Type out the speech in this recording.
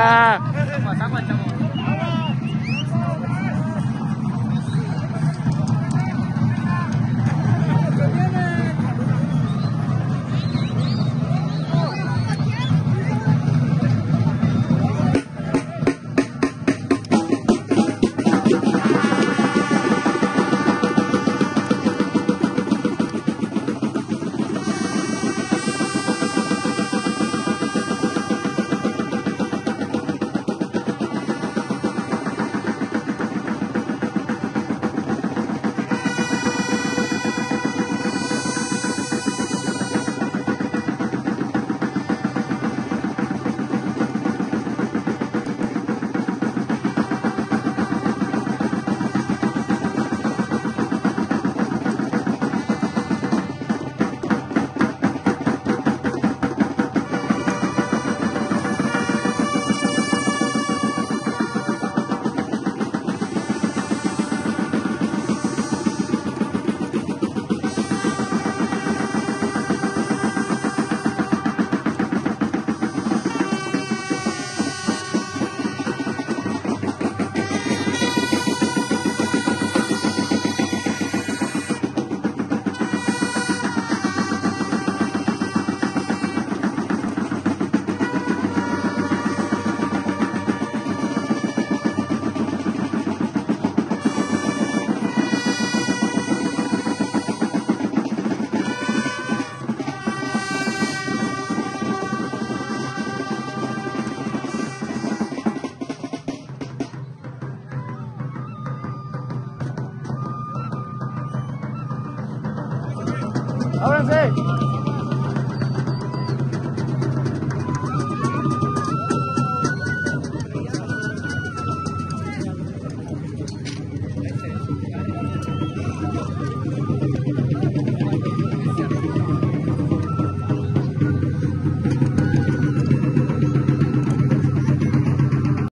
啊んう、Ahora sí.